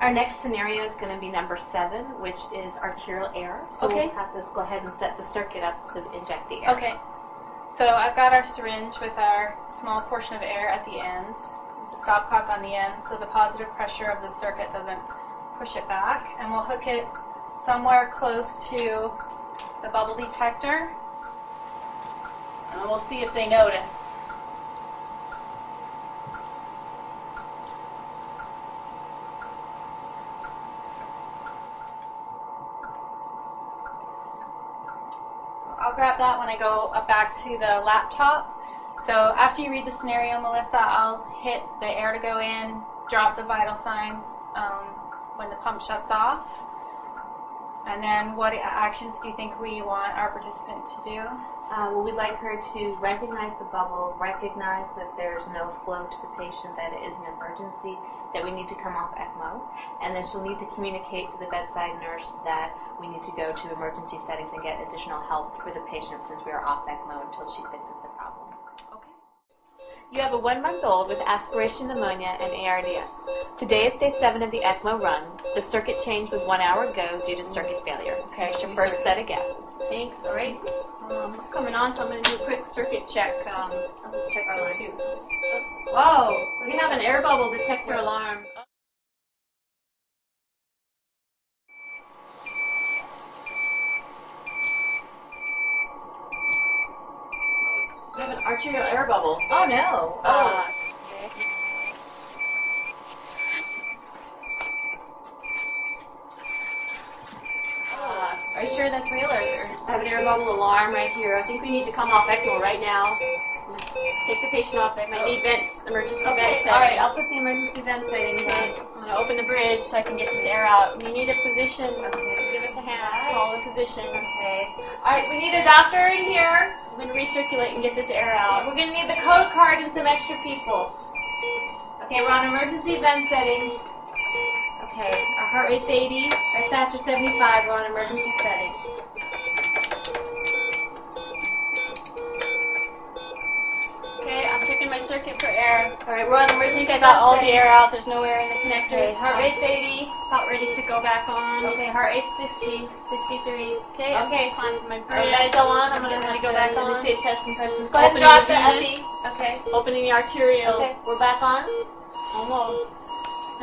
Our next scenario is going to be number seven, which is arterial air. So Okay. we'll have to go ahead and set the circuit up to inject the air. Okay. So I've got our syringe with our small portion of air at the end, the stopcock on the end, so the positive pressure of the circuit doesn't push it back. And we'll hook it somewhere close to the bubble detector. And we'll see if they notice. I'll grab that when I go back to the laptop. So after you read the scenario, Melissa, I'll hit the air to go in, drop the vital signs um, when the pump shuts off. And then what actions do you think we want our participant to do? Uh, we'd like her to recognize the bubble, recognize that there's no flow to the patient, that it is an emergency, that we need to come off ECMO, and then she'll need to communicate to the bedside nurse that we need to go to emergency settings and get additional help for the patient since we are off ECMO until she fixes the problem. You have a one month old with aspiration pneumonia and ARDS. Today is day seven of the ECMO run. The circuit change was one hour ago due to circuit failure. Okay, It's your first set of gases. Thanks. All right. Um, just coming on, so I'm going to do a quick circuit check. Um, I'll just check just our- to. Whoa! We have an air bubble detector alarm. We have an arterial air bubble. Oh no! Uh, Oh. Uh, are you sure that's real? Or, I have an air bubble alarm right here. I think we need to come off ECMO right now. Take the patient off ECMO. I need vents, emergency Okay, settings. all right. I'll put the emergency vents on. I'm gonna open the bridge so I can get this air out. We need a physician. Okay. Us a hand. Call the physician. Okay. All right. We need a doctor in here. I'm gonna recirculate and get this air out. We're gonna need the code card and some extra people. Okay, we're on emergency vent settings. Okay, our heart rate's 80, our stats are 75. We're on emergency settings. Okay, I'm checking my circuit for air. All right, we're on I think I got all the air out. There's no air in the connectors. Okay, heart rate's 80. About ready to go back on. Okay, heart rate's 60, 63. Okay, I'm Okay. climbing my right, let's go on. I'm gonna have to go back on. initiate chest compressions. Go ahead and drop the epi. Okay. Opening the arterial. Okay, we're back on. Almost.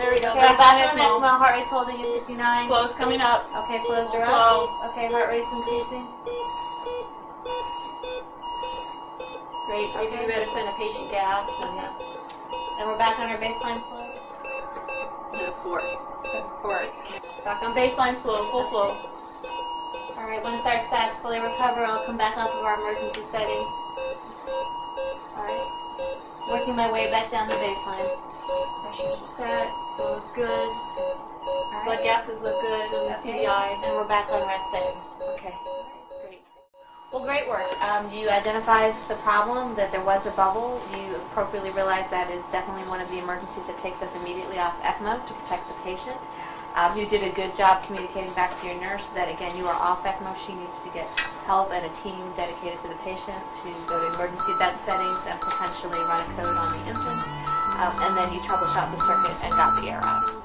There we go. Okay, we're back on ECMO. ECMO. Heart rate's holding at 59. Flow's coming up. Okay, flows are Flow. up. Okay, heart rate's increasing. Great. Maybe we better send a patient gas. And, And we're back on our baseline flow. uh, four. Four. Back on baseline flow, full flow. All right, once our stats fully recover, I'll come back off of our emergency setting. All right, working my way back down the baseline. Pressures set. Flow's good. All Blood gases look good. And the Okay. CDI. and we're back on red settings. Okay. Well, great work. Um, you identified the problem, that there was a bubble. You appropriately realized that is definitely one of the emergencies that takes us immediately off ECMO to protect the patient. Um, you did a good job communicating back to your nurse that, again, you are off ECMO. She needs to get help and a team dedicated to the patient to go to emergency vent settings and potentially run a code on the infant. Um, and then you troubleshot the circuit and got the air out.